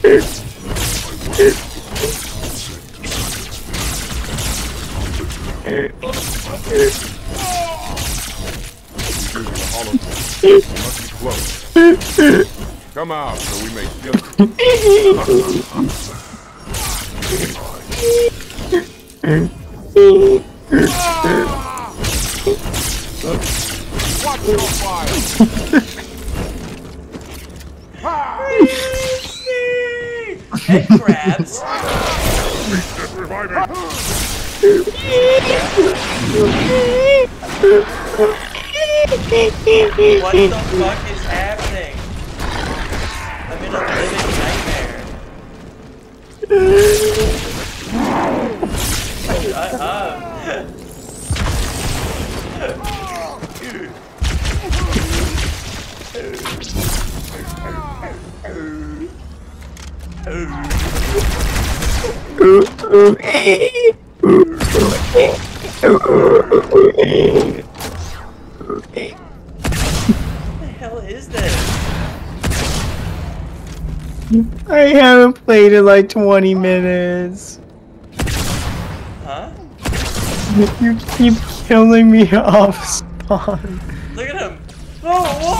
Must be close. Come out so we may steal. Watch your fire. Head crabs. What the fuck is happening? I'm in a living nightmare. Shut up. What the hell is this? I haven't played in like 20 minutes. Huh? You keep killing me off spawn. Look at him. Oh, whoa!